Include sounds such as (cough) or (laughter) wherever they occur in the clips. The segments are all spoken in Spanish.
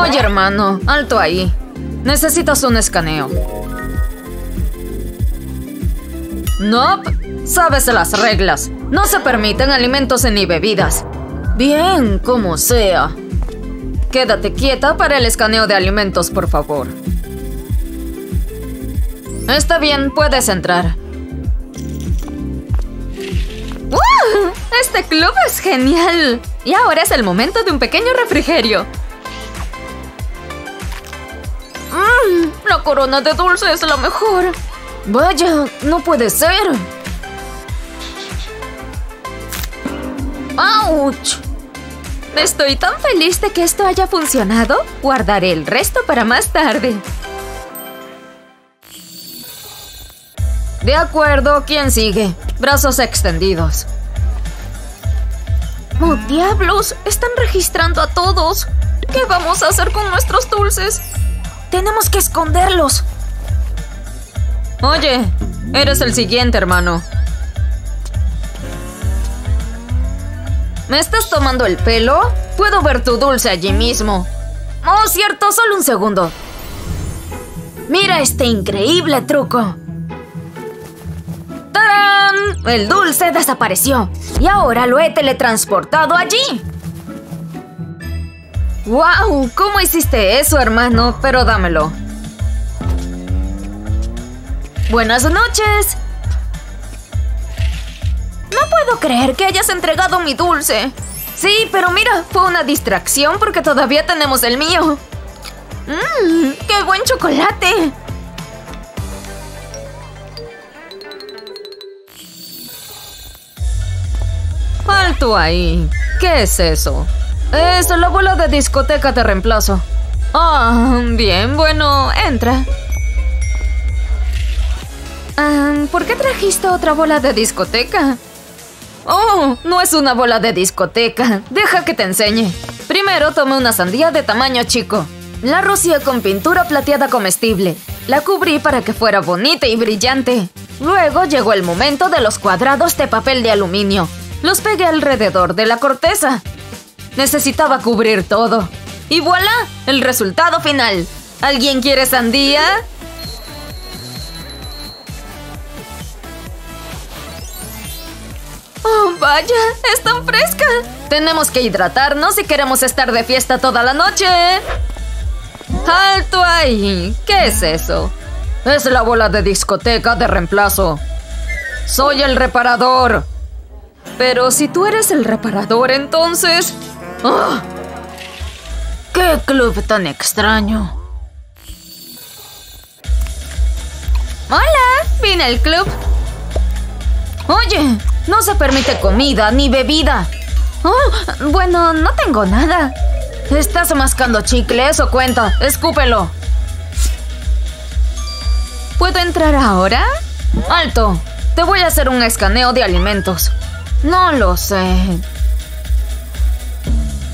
Oye, hermano, alto ahí. Necesitas un escaneo. No, sabes las reglas. No se permiten alimentos ni bebidas. Bien, como sea. Quédate quieta para el escaneo de alimentos, por favor. Está bien, puedes entrar. ¡Uh! Este club es genial. Y ahora es el momento de un pequeño refrigerio. La corona de dulce es la mejor. Vaya, no puede ser. ¡Auch! Estoy tan feliz de que esto haya funcionado. Guardaré el resto para más tarde. De acuerdo, ¿quién sigue? Brazos extendidos. ¡Oh, diablos! Están registrando a todos. ¿Qué vamos a hacer con nuestros dulces? Tenemos que esconderlos. Oye, eres el siguiente, hermano. ¿Me estás tomando el pelo? Puedo ver tu dulce allí mismo. Oh, cierto, solo un segundo. Mira este increíble truco. ¡Tarán! El dulce desapareció. Y ahora lo he teletransportado allí. ¡Wow! ¿Cómo hiciste eso, hermano? Pero dámelo. Buenas noches. No puedo creer que hayas entregado mi dulce. Sí, pero mira, fue una distracción porque todavía tenemos el mío. ¡Mmm! ¡Qué buen chocolate! Alto ahí. ¿Qué es eso? Es la bola de discoteca de reemplazo. Ah, bien, bueno, entra. ¿Por qué trajiste otra bola de discoteca? Oh, no es una bola de discoteca. Deja que te enseñe. Primero tomé una sandía de tamaño chico. La rocié con pintura plateada comestible. La cubrí para que fuera bonita y brillante. Luego llegó el momento de los cuadrados de papel de aluminio. Los pegué alrededor de la corteza. Necesitaba cubrir todo. Y voilà, el resultado final. ¿Alguien quiere sandía? ¡Oh, vaya! ¡Es tan fresca! Tenemos que hidratarnos si queremos estar de fiesta toda la noche. ¡Alto ahí! ¿Qué es eso? Es la bola de discoteca de reemplazo. Soy el reparador. Pero si tú eres el reparador, entonces... ¡Oh! ¡Qué club tan extraño! ¡Hola! Vine al club. Oye, no se permite comida ni bebida. Oh, bueno, no tengo nada. ¿Estás mascando chicles o cuenta? Escúpelo. ¿Puedo entrar ahora? ¡Alto! Te voy a hacer un escaneo de alimentos. No lo sé.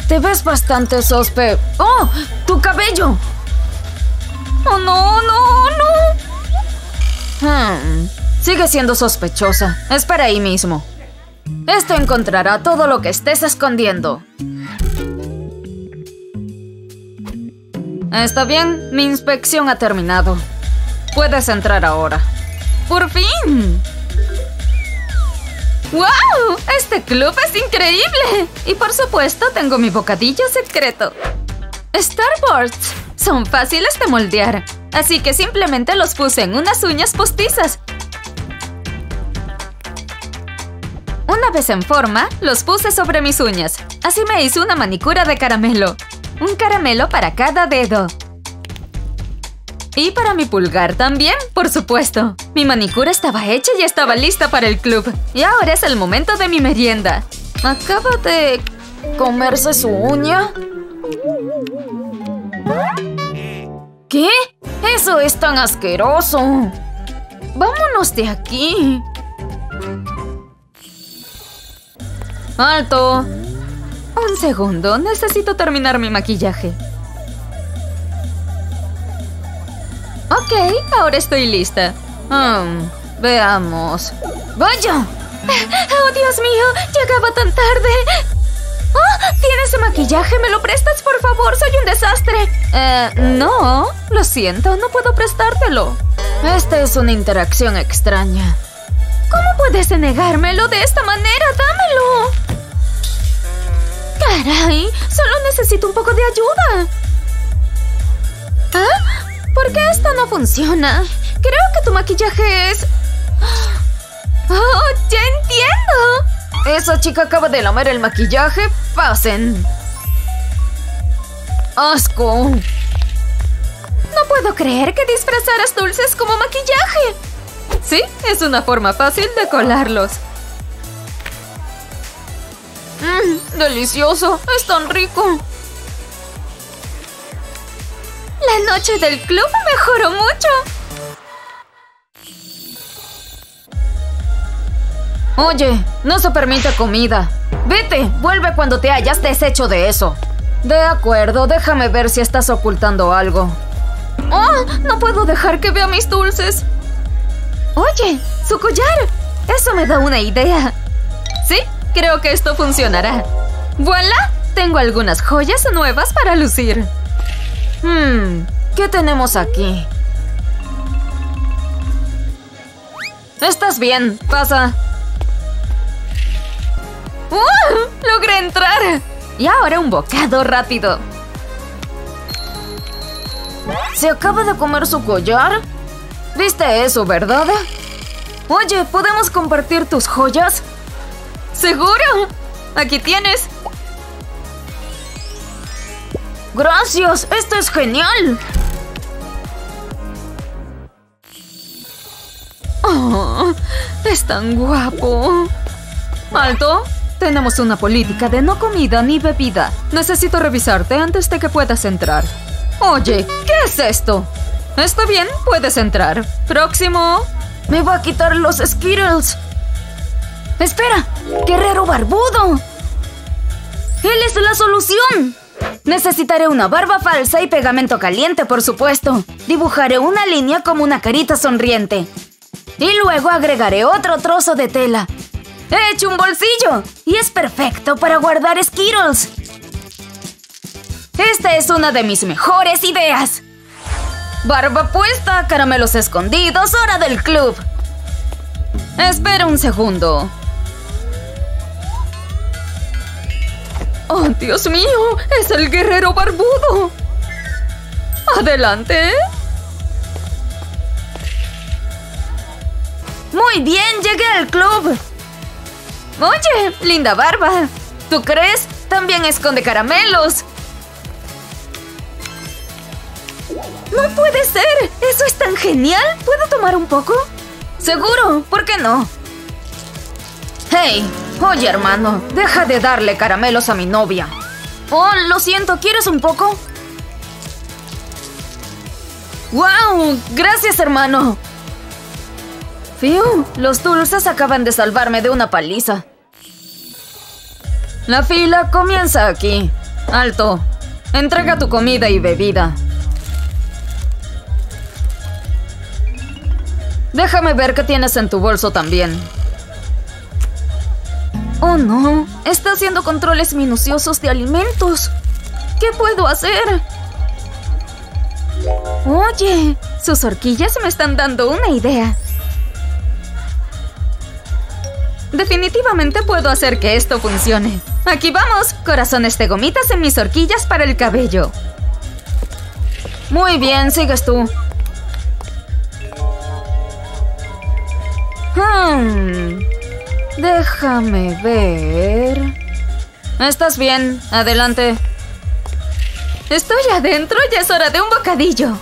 Te ves bastante sospe... ¡Oh! ¡Tu cabello! ¡Oh, no, no, no! Hmm. Sigue siendo sospechosa. Espera ahí mismo. Esto encontrará todo lo que estés escondiendo. Está bien, mi inspección ha terminado. Puedes entrar ahora. ¡Por fin! ¡Wow! Este club es increíble. Y por supuesto tengo mi bocadillo secreto. Starboards son fáciles de moldear, así que simplemente los puse en unas uñas postizas. Una vez en forma, los puse sobre mis uñas. Así me hice una manicura de caramelo. Un caramelo para cada dedo. Y para mi pulgar también, por supuesto. Mi manicura estaba hecha y estaba lista para el club. Y ahora es el momento de mi merienda. ¿Acaba de comerse su uña? ¿Qué? Eso es tan asqueroso. Vámonos de aquí. ¡Alto! Un segundo, necesito terminar mi maquillaje. Ok, ahora estoy lista. Um, veamos. ¡Vaya! ¡Oh, Dios mío! ¡Llegaba tan tarde! ¡Oh! ¿Tienes maquillaje? ¿Me lo prestas, por favor? Soy un desastre. Eh, no. Lo siento, no puedo prestártelo. Esta es una interacción extraña. ¿Cómo puedes negármelo de esta manera? ¡Dámelo! ¡Caray! Solo necesito un poco de ayuda. ¿Ah? ¿Por qué esto no funciona? Creo que tu maquillaje es... (gasps) ¡Oh! ¡Ya entiendo! Esa chica acaba de lamer el maquillaje. ¡Pasen! ¡Asco! No puedo creer que disfrazaras dulces como maquillaje. Sí, es una forma fácil de colarlos. Mmm, delicioso. Es tan rico. La noche del club mejoró mucho. Oye, no se permite comida. Vete, vuelve cuando te hayas deshecho de eso. De acuerdo, déjame ver si estás ocultando algo. ¡Oh! No puedo dejar que vea mis dulces. Oye, su collar. Eso me da una idea. Sí, creo que esto funcionará. ¡Voilà! Tengo algunas joyas nuevas para lucir. Hmm, ¿qué tenemos aquí? Estás bien, pasa. ¡Uh! ¡Logré entrar! Y ahora un bocado rápido. ¿Se acaba de comer su collar? ¿Viste eso, verdad? Oye, ¿podemos compartir tus joyas? ¿Seguro? Aquí tienes. ¡Gracias! ¡Esto es genial! Oh, es tan guapo. ¿Alto? Tenemos una política de no comida ni bebida. Necesito revisarte antes de que puedas entrar. Oye, ¿qué es esto? ¿Está bien? Puedes entrar. Próximo. Me va a quitar los Skittles. Espera, guerrero barbudo. Él es la solución. Necesitaré una barba falsa y pegamento caliente, por supuesto. Dibujaré una línea como una carita sonriente. Y luego agregaré otro trozo de tela. He hecho un bolsillo y es perfecto para guardar Skittles. Esta es una de mis mejores ideas. Barba puesta, caramelos escondidos, hora del club. Espera un segundo. ¡Oh, Dios mío! ¡Es el guerrero barbudo! ¡Adelante! Muy bien, llegué al club. Oye, linda barba. ¿Tú crees? También esconde caramelos. ¡No puede ser! ¡Eso es tan genial! ¿Puedo tomar un poco? Seguro, ¿por qué no? ¡Hey! Oye, hermano, deja de darle caramelos a mi novia. Oh, lo siento, ¿quieres un poco? ¡Wow! Gracias, hermano. Fiu, los dulces acaban de salvarme de una paliza. La fila comienza aquí. Alto. Entrega tu comida y bebida. Déjame ver qué tienes en tu bolso también. Oh no, está haciendo controles minuciosos de alimentos. ¿Qué puedo hacer? Oye, sus horquillas me están dando una idea. Definitivamente puedo hacer que esto funcione. Aquí vamos, corazones de gomitas en mis horquillas para el cabello. Muy bien, sigues tú. Hmm. Déjame ver. Estás bien. Adelante. Estoy adentro y es hora de un bocadillo.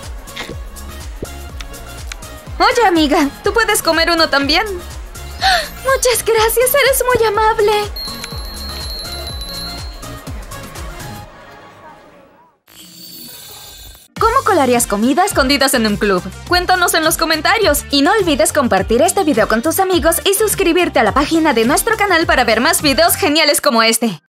Oye, amiga, ¿tú puedes comer uno también? (gasps) Muchas gracias, eres muy amable. ¿Cómo colarías comida escondidas en un club? Cuéntanos en los comentarios. Y no olvides compartir este video con tus amigos y suscribirte a la página de nuestro canal para ver más videos geniales como este.